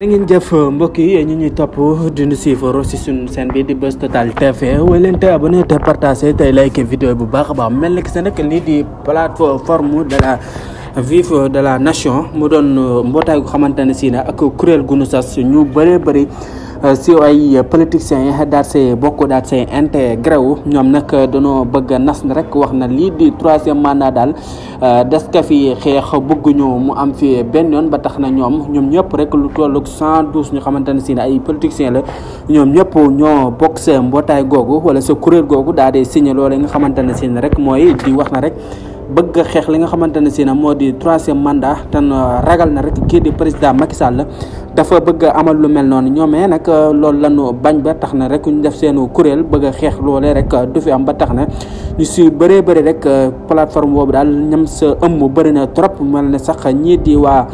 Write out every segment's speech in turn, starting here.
da ngeen jëf mbokk yi ñu ñuy topp di ñu siifaro si suñu seen bi di Buzz Total TV wala leen te abonné te partagé tey like vidéo bu baax a baax mel na ki sa nag lii di plateforme de la vive de la nation mu doon mbootaay gu xamante ne si na ak kuréel gu nu sas ñu bëree bëri si ay politiciens yi daal see bokk daal see intégré wu ñoom nag dañoo bëgg a nas rek wax na lii di troisième mandat daal Euh, des ka fi xeex bëgguñu mu am fi benn yoon ba tax na ñoom ñoom ñëpp rek lu tollu cent douze ñu xamante ne si ne ay politiciens la ñoom ñëpp ñoo bokk sa mbootaay googu wala sa kuréel googu daal di signé loolu nga xamante ne si ne rek mooy di wax na rek. bëgg a xeex li nga xamante ne si na moo di troisième mandat te ragal na rek kii di président Macky Sall dafa bëgg amal lu mel noonu ñoomee nag loolu lañu bañ ba tax na rek ñu def seenu kuréel bëgg a xeex loolee rek du fi am ba tax na ñu si bëree bëri rek euh, plateforme boobu daal ñam sa ëmm bëri na trop mel ne sax ñii di waa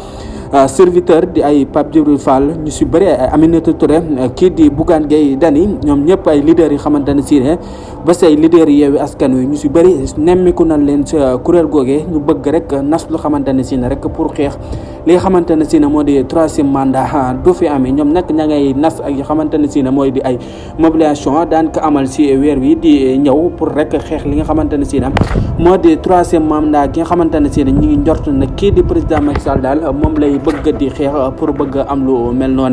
Euh, serviteur di ay Pape Djibril Fall ñu si bëri ay Aminata Touré euh, kii di Bougane Gueye Dany ñoom ñëpp ay leaders yi xamante ne si ne ba say leaders yi yeewi askan wi ñu si bëri nemmiku nañ leen sa kuréel googee ñu bëgg rek nas lu xamante ne si ne rek pour xeex li nga xamante ne si ne moo di troisième mandat ah, du fi amee ñoom nag ña ngay nas ak yi xamante ne si ne mooy di ay mobilisation daan ko amal si weer wi di ñëw pour rek xeex li nga xamante ne si na moo di troisième mandat gi nga xamante ne si na ñi ngi njort na kii di président Macky Sall daal moom lay bëgg di xeex pour bëgg am lu mel noonu